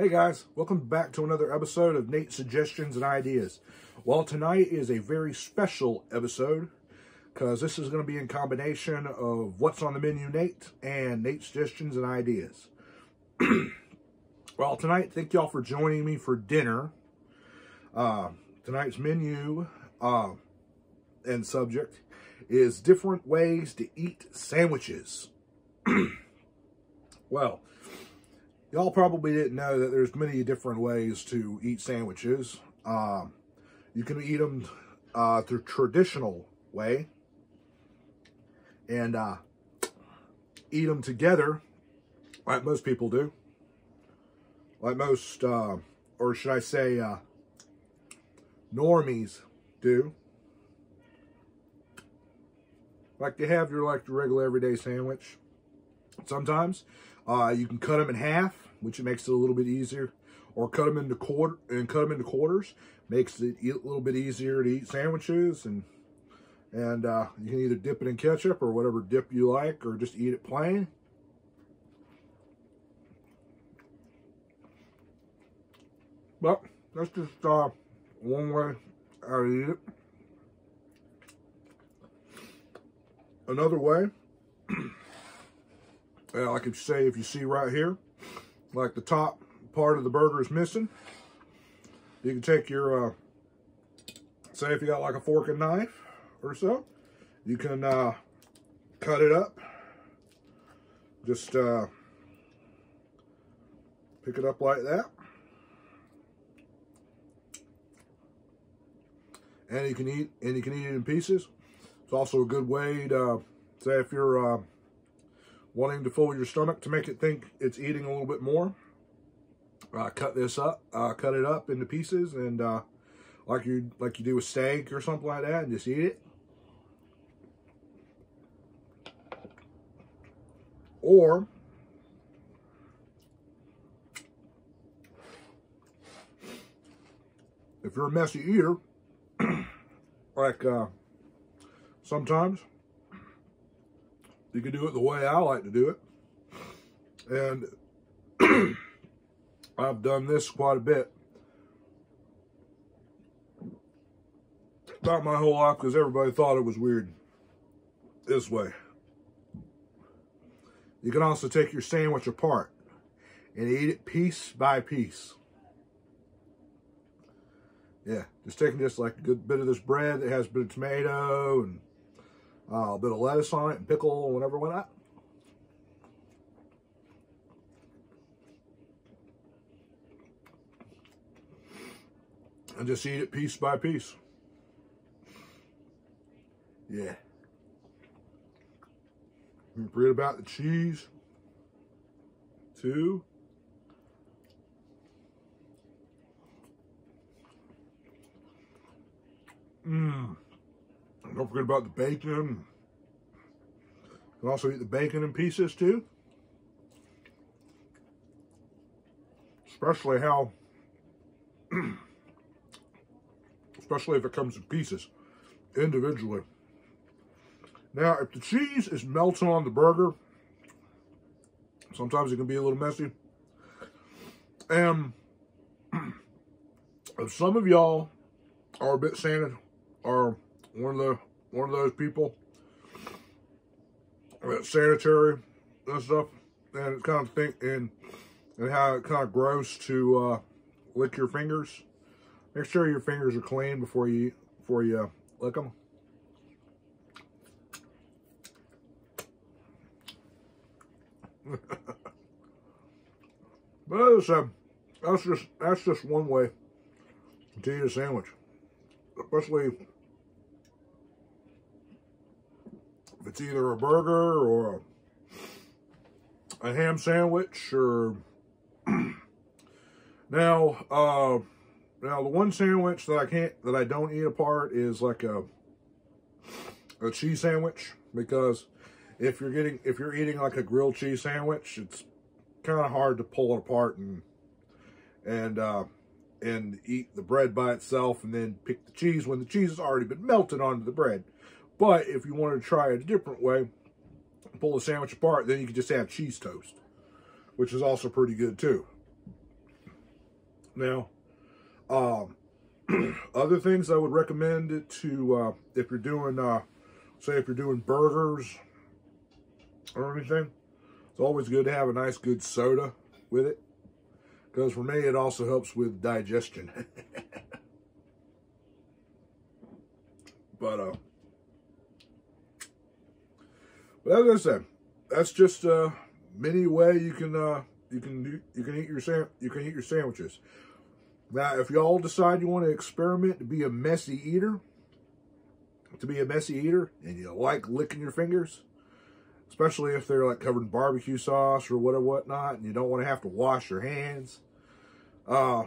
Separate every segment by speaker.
Speaker 1: Hey guys, welcome back to another episode of Nate's Suggestions and Ideas. Well, tonight is a very special episode because this is going to be in combination of What's on the Menu Nate and Nate's Suggestions and Ideas. well, tonight, thank y'all for joining me for dinner. Uh, tonight's menu uh, and subject is different ways to eat sandwiches. well, Y'all probably didn't know that there's many different ways to eat sandwiches. Uh, you can eat them uh, the traditional way and uh, eat them together like most people do. Like most, uh, or should I say, uh, normies do. Like to have your like regular everyday sandwich. Sometimes uh, you can cut them in half, which makes it a little bit easier, or cut them into quarter and cut them into quarters, makes it a little bit easier to eat sandwiches, and and uh, you can either dip it in ketchup or whatever dip you like, or just eat it plain. But that's just uh, one way I eat it. Another way uh, like I say, if you see right here, like the top part of the burger is missing, you can take your, uh, say if you got like a fork and knife or so, you can uh, cut it up. Just uh, pick it up like that. And you can eat, and you can eat it in pieces. It's also a good way to, say if you're uh, wanting to fill your stomach to make it think it's eating a little bit more, uh, cut this up, uh, cut it up into pieces, and uh, like you like you do with steak or something like that, and just eat it. Or if you're a messy eater, like uh, sometimes you can do it the way I like to do it. And I've done this quite a bit. About my whole life because everybody thought it was weird. This way. You can also take your sandwich apart and eat it piece by piece. Yeah, just taking just like a good bit of this bread that has a bit of tomato and uh, a bit of lettuce on it and pickle and whatever went up. And just eat it piece by piece. Yeah. Forget about the cheese. Two. Mmm. Don't forget about the bacon. You can also eat the bacon in pieces too. Especially how, especially if it comes in pieces, individually. Now, if the cheese is melting on the burger, sometimes it can be a little messy. And if some of y'all are a bit sanded, are one of the one of those people that's sanitary and stuff, and it's kind of think and and how it kind of gross to uh, lick your fingers. Make sure your fingers are clean before you before you uh, lick them. but that's, uh, that's just that's just one way to eat a sandwich, especially if it's either a burger or a, a ham sandwich or now uh now the one sandwich that I can't that I don't eat apart is like a a cheese sandwich because if you're getting if you're eating like a grilled cheese sandwich it's kind of hard to pull it apart and and uh and eat the bread by itself and then pick the cheese when the cheese has already been melted onto the bread but if you wanted to try it a different way, pull the sandwich apart, then you can just have cheese toast, which is also pretty good too. Now, um, other things I would recommend to uh, if you're doing, uh, say, if you're doing burgers or anything, it's always good to have a nice, good soda with it. Because for me, it also helps with digestion. but, uh, as I said, that's just a mini way you can, uh, you can you can eat your you can eat your sandwiches. Now, if y'all decide you want to experiment to be a messy eater, to be a messy eater, and you like licking your fingers, especially if they're like covered in barbecue sauce or whatever whatnot, and you don't want to have to wash your hands, uh,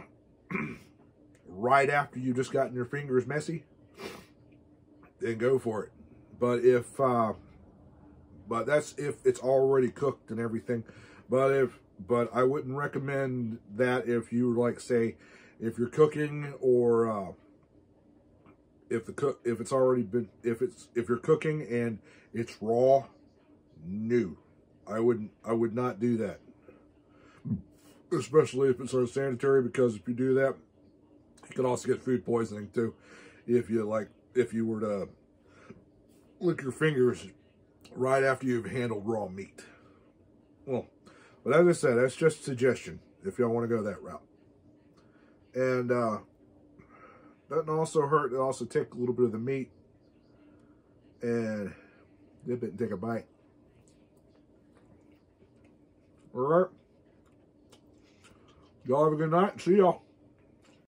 Speaker 1: right after you just gotten your fingers messy, then go for it. But if, uh, but that's if it's already cooked and everything. But if but I wouldn't recommend that if you like say if you're cooking or uh, if the cook if it's already been if it's if you're cooking and it's raw new I wouldn't I would not do that especially if it's unsanitary because if you do that you can also get food poisoning too if you like if you were to lick your fingers right after you've handled raw meat well but as I said, that's just a suggestion if y'all want to go that route. And uh, doesn't also hurt to also take a little bit of the meat and dip it and take a bite. All right. Y'all have a good night. See y'all.